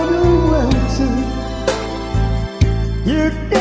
one who to you.